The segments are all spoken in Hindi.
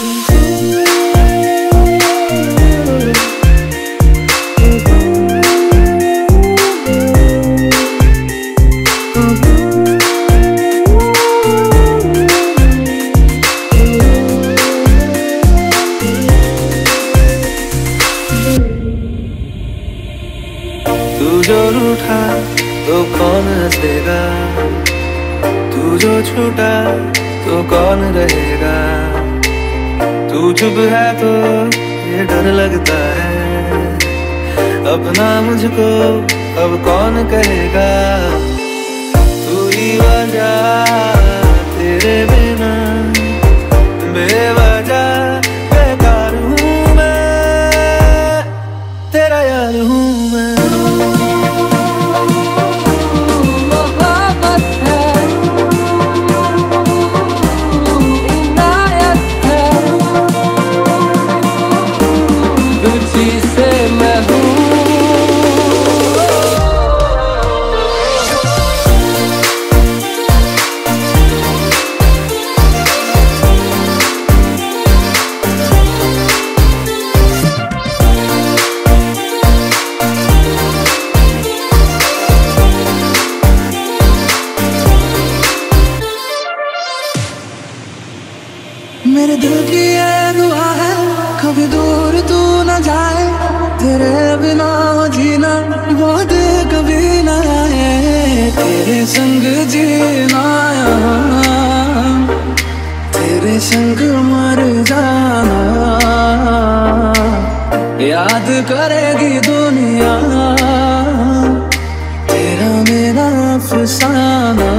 तुझो उठा तो कौन हंसेगा तुझो छूटा तो कौन रहेगा तू चुप है तो ये डर लगता है। अपना मुझको, अब कौन कहेगा? तू ही वजह, तेरे बिना मेरे दिल की ये दुआ है, कभी दूर तू न जाए, तेरे बिना जीना बहुत कभी न आए, तेरे संग जीना तेरे संग मर जाना, याद करेगी दुनिया, तेरा मेरा अफसाना।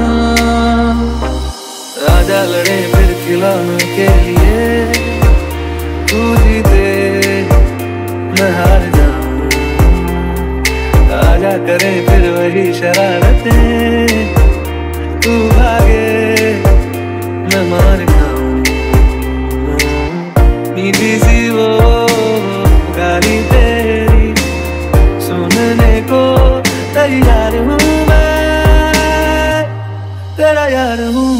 राजा लड़े फिर खिलौनों के लिए तू जीते मैं हार जाऊँ। राजा करे फिर वही शरारतें। तू भागे, मैं मार खाऊं। नीली सी वो गाली तेरी, सुनने को तैयार हूँ मैं। तेरा यार हूँ